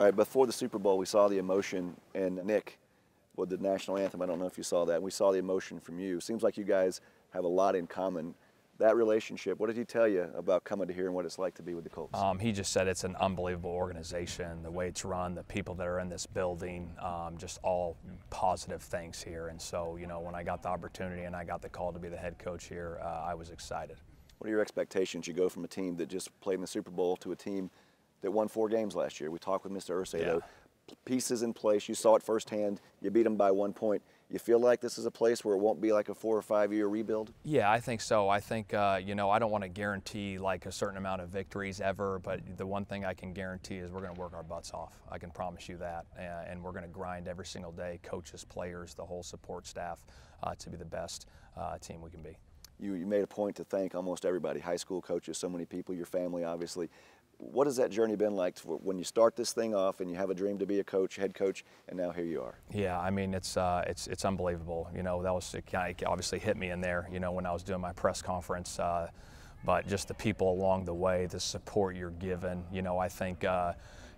All right, before the Super Bowl, we saw the emotion in Nick with the national anthem. I don't know if you saw that. We saw the emotion from you. Seems like you guys have a lot in common. That relationship, what did he tell you about coming to here and what it's like to be with the Colts? Um, he just said it's an unbelievable organization, the way it's run, the people that are in this building, um, just all positive things here. And so, you know, when I got the opportunity and I got the call to be the head coach here, uh, I was excited. What are your expectations? You go from a team that just played in the Super Bowl to a team that won four games last year. We talked with Mr. Irsay, Yeah. though. Pieces in place. You saw it firsthand. You beat them by one point. You feel like this is a place where it won't be like a four or five year rebuild? Yeah, I think so. I think, uh, you know, I don't want to guarantee like a certain amount of victories ever, but the one thing I can guarantee is we're going to work our butts off. I can promise you that. Uh, and we're going to grind every single day, coaches, players, the whole support staff, uh, to be the best uh, team we can be. You, you made a point to thank almost everybody high school coaches, so many people, your family, obviously. What has that journey been like when you start this thing off and you have a dream to be a coach, head coach, and now here you are? Yeah, I mean it's uh, it's it's unbelievable. You know that was it kind of obviously hit me in there. You know when I was doing my press conference, uh, but just the people along the way, the support you're given. You know I think. Uh,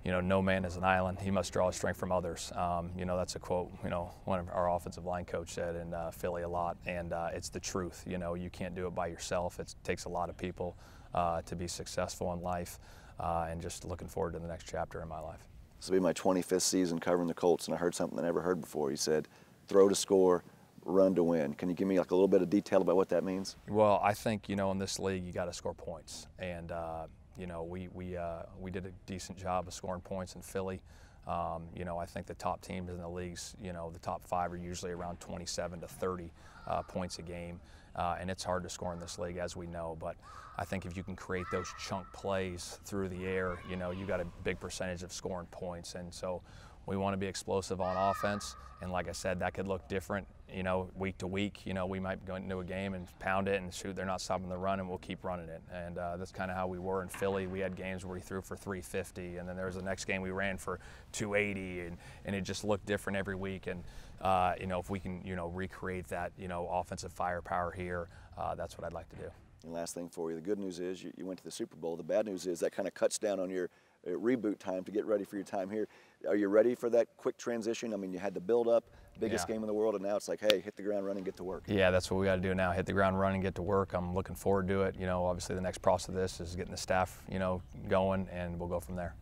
you know, no man is an island. He must draw strength from others. Um, you know, that's a quote. You know, one of our offensive line coach said in uh, Philly a lot, and uh, it's the truth. You know, you can't do it by yourself. It takes a lot of people uh, to be successful in life, uh, and just looking forward to the next chapter in my life. This will be my 25th season covering the Colts, and I heard something I never heard before. He said, throw to score, run to win. Can you give me like a little bit of detail about what that means? Well, I think you know in this league you got to score points, and uh, you know we we uh, we did a decent job of scoring points in Philly. Um, you know I think the top teams in the leagues, you know the top five are usually around 27 to 30 uh, points a game, uh, and it's hard to score in this league as we know. But I think if you can create those chunk plays through the air, you know you got a big percentage of scoring points, and so we want to be explosive on offense, and like I said, that could look different, you know, week to week. You know, we might go into a game and pound it and shoot. They're not stopping the run, and we'll keep running it. And uh, that's kind of how we were in Philly. We had games where we threw for 350, and then there was the next game we ran for 280, and, and it just looked different every week. And uh, you know, if we can, you know, recreate that, you know, offensive firepower here, uh, that's what I'd like to do. And last thing for you, the good news is you, you went to the Super Bowl. The bad news is that kind of cuts down on your Uh, reboot time to get ready for your time here. Are you ready for that quick transition? I mean, you had the build up, biggest Yeah. game in the world, and now it's like, hey, hit the ground running, get to work. Yeah, that's what we got to do now. Hit the ground running, get to work. I'm looking forward to it. You know, obviously the next process of this is getting the staff, you know, going, and we'll go from there.